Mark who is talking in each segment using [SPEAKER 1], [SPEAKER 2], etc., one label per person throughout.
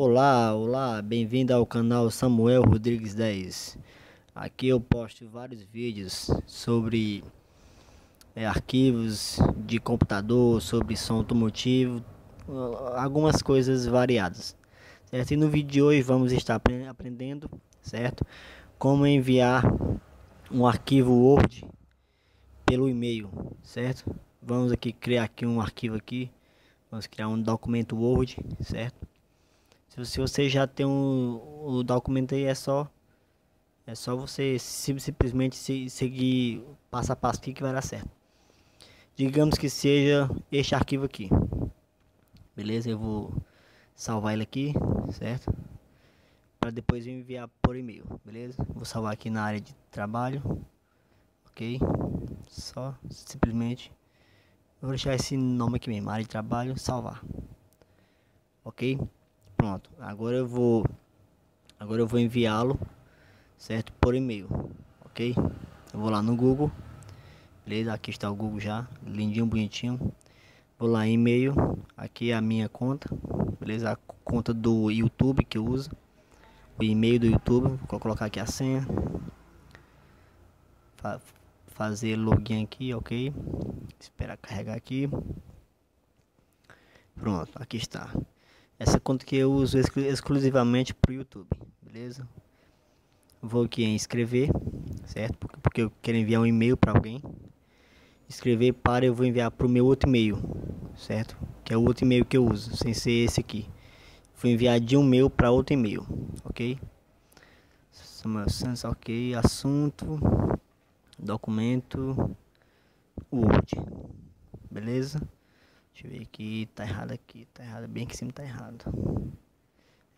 [SPEAKER 1] Olá, olá, bem-vindo ao canal Samuel Rodrigues 10. Aqui eu posto vários vídeos sobre é, arquivos de computador, sobre som automotivo, algumas coisas variadas. Certo? E no vídeo de hoje vamos estar aprendendo, certo? Como enviar um arquivo Word pelo e-mail, certo? Vamos aqui criar aqui um arquivo aqui, vamos criar um documento Word, certo? Se você já tem o documento aí, é só é só você simplesmente seguir passo a passo aqui que vai dar certo. Digamos que seja este arquivo aqui. Beleza? Eu vou salvar ele aqui, certo? Para depois enviar por e-mail, beleza? Vou salvar aqui na área de trabalho. OK? Só simplesmente vou deixar esse nome aqui mesmo, área de trabalho, salvar. OK? Pronto, agora eu vou agora eu vou enviá-lo, certo? Por e-mail, ok? Eu vou lá no Google, beleza? Aqui está o Google já, lindinho, bonitinho. Vou lá em e-mail, aqui é a minha conta, beleza? A conta do YouTube que eu uso, o e-mail do YouTube. Vou colocar aqui a senha, Fa fazer login aqui, ok? Esperar carregar aqui. Pronto, aqui está. Essa conta que eu uso exclu exclusivamente para o YouTube, beleza? Vou aqui em escrever, certo? Porque, porque eu quero enviar um e-mail para alguém. Escrever para eu vou enviar para o meu outro e-mail, certo? Que é o outro e-mail que eu uso, sem ser esse aqui. Vou enviar de um e-mail para outro e-mail, ok? Ok. Assunto, documento, Word, beleza? Deixa eu ver aqui, tá errado aqui, tá errado, bem aqui em cima tá errado.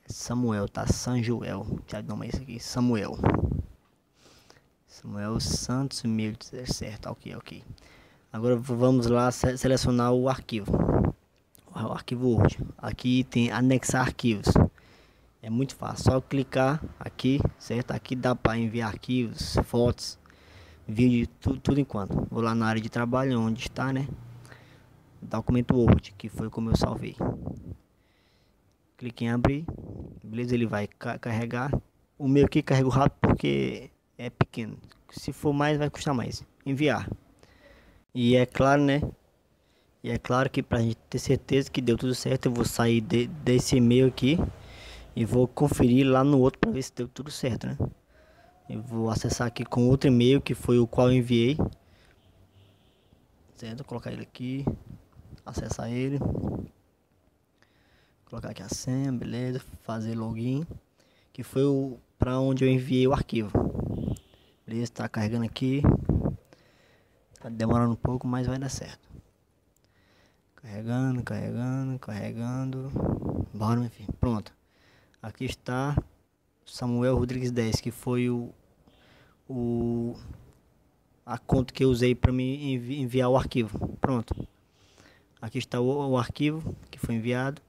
[SPEAKER 1] É Samuel, tá? Sanjoel. Já não, mas isso aqui, Samuel. Samuel Santos 1017, ok, ok. Agora vamos lá selecionar o arquivo. O arquivo Word. Aqui tem anexar arquivos. É muito fácil, só clicar aqui, certo? Aqui dá para enviar arquivos, fotos, vídeo, tudo, tudo enquanto. Vou lá na área de trabalho, onde está, né? Documento Word, que foi como eu salvei. Clique em abrir, beleza? Ele vai ca carregar. O meu aqui carrega rápido porque é pequeno. Se for mais, vai custar mais. Enviar. E é claro, né? E é claro que para gente ter certeza que deu tudo certo, eu vou sair de, desse e-mail aqui e vou conferir lá no outro para ver se deu tudo certo, né? Eu vou acessar aqui com outro e-mail que foi o qual eu enviei. Certo? Vou colocar ele aqui acessar ele, colocar aqui a senha, beleza, fazer login, que foi o para onde eu enviei o arquivo. Beleza, está carregando aqui. Tá demorando um pouco, mas vai dar certo. Carregando, carregando, carregando. Bora, enfim, pronto. Aqui está Samuel Rodrigues 10, que foi o o a conta que eu usei para me enviar o arquivo. Pronto. Aqui está o, o, arquivo que foi enviado.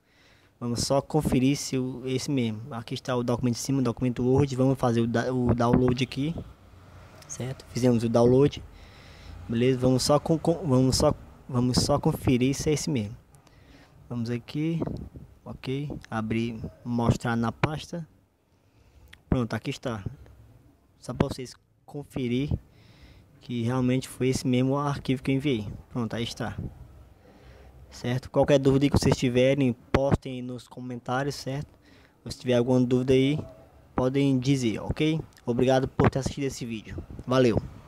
[SPEAKER 1] Vamos só conferir se o, esse mesmo. Aqui está o documento em cima, o documento Word. Vamos fazer o, da, o download aqui. Certo? Fizemos o download. Beleza? Vamos só, com, com, vamos só, vamos só conferir se é esse mesmo. Vamos aqui. Ok. Abrir, mostrar na pasta. Pronto, aqui está. Só para vocês conferir que realmente foi esse mesmo arquivo que eu enviei. Pronto, aí está certo? Qualquer dúvida que vocês tiverem, postem nos comentários, certo? se tiver alguma dúvida aí, podem dizer, ok? Obrigado por ter assistido esse vídeo. Valeu!